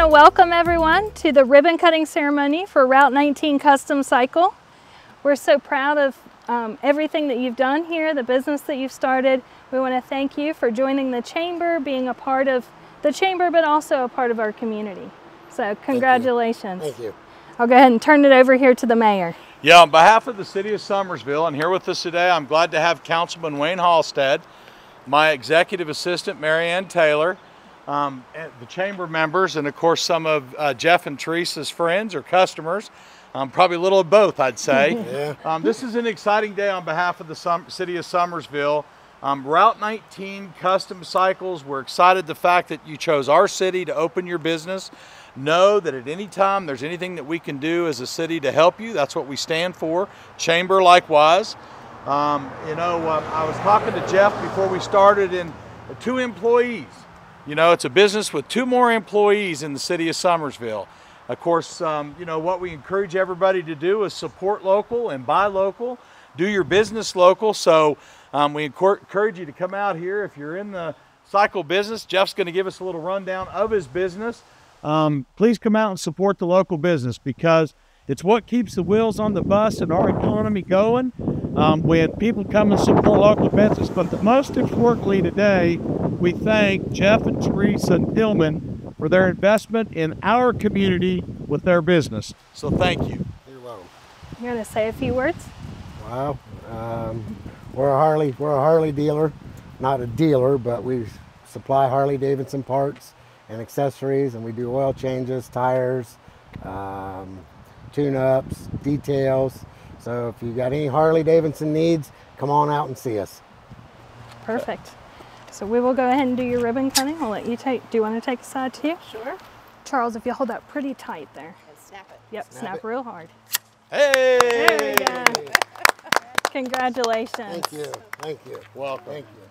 welcome everyone to the ribbon cutting ceremony for Route 19 Custom Cycle. We're so proud of um, everything that you've done here, the business that you've started. We want to thank you for joining the chamber, being a part of the chamber, but also a part of our community. So congratulations. Thank you. Thank you. I'll go ahead and turn it over here to the mayor. Yeah, on behalf of the city of Summersville, and here with us today, I'm glad to have Councilman Wayne Halstead, my executive assistant, Marianne Taylor, um, the chamber members, and of course some of uh, Jeff and Teresa's friends or customers. Um, probably a little of both, I'd say. yeah. um, this is an exciting day on behalf of the city of Summersville. Um, Route 19 Custom Cycles, we're excited the fact that you chose our city to open your business. Know that at any time there's anything that we can do as a city to help you. That's what we stand for. Chamber likewise. Um, you know, uh, I was talking to Jeff before we started, and two employees. You know, it's a business with two more employees in the city of Summersville. Of course, um, you know, what we encourage everybody to do is support local and buy local, do your business local. So um, we encourage you to come out here if you're in the cycle business. Jeff's going to give us a little rundown of his business. Um, please come out and support the local business because it's what keeps the wheels on the bus and our economy going. Um, when people come and support local business, but the most importantly today, we thank Jeff and Teresa and Tillman for their investment in our community with their business. So thank you. You're welcome. You want to say a few words? Wow. Um, we're a Harley. We're a Harley dealer, not a dealer, but we supply Harley Davidson parts and accessories, and we do oil changes, tires, um, tune-ups, details. So if you got any Harley Davidson needs, come on out and see us. Perfect. So we will go ahead and do your ribbon cutting. I'll let you take. Do you want to take a side too? Sure. Charles, if you hold that pretty tight there. And snap it. Yep, Snap snap, it. real hard. Hey! There we go. Congratulations. Thank you. Thank you. Welcome. Thank you.